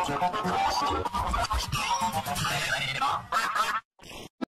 あ